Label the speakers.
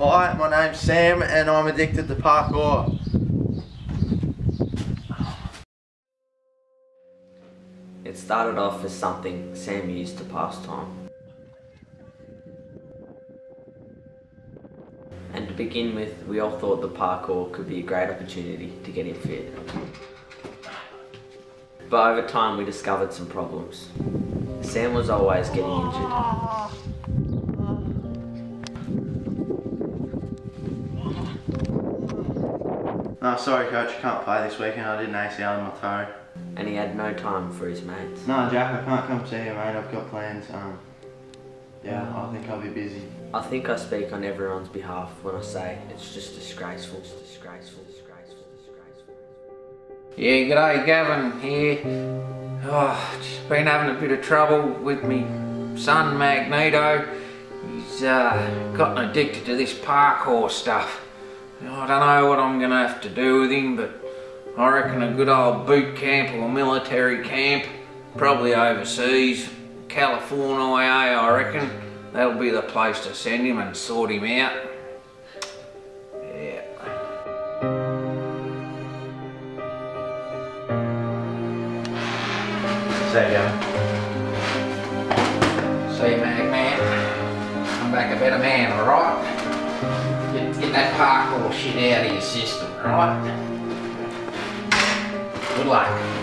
Speaker 1: Hi, my name's Sam and I'm addicted to parkour.
Speaker 2: It started off as something Sam used to pass time. And to begin with, we all thought the parkour could be a great opportunity to get him fit. But over time we discovered some problems. Sam was always getting injured.
Speaker 1: No, sorry coach, I can't play this weekend. I did an ACL in my toe.
Speaker 2: And he had no time for his mates.
Speaker 1: No, Jack, I can't come see you, mate. I've got plans. Um, yeah, I think I'll be busy.
Speaker 2: I think I speak on everyone's behalf when I say it's just disgraceful, it's disgraceful, disgraceful, disgraceful.
Speaker 3: Yeah, g'day, Gavin here. Oh, just been having a bit of trouble with me son Magneto. He's uh, gotten addicted to this parkour stuff. I don't know what I'm gonna have to do with him, but I reckon a good old boot camp or military camp, probably overseas, California, I reckon. That'll be the place to send him and sort him out. Yeah.
Speaker 1: See ya.
Speaker 3: See, Mag man, I'm back a better man, alright? Get, that parkour shit out of your system, alright? Good luck.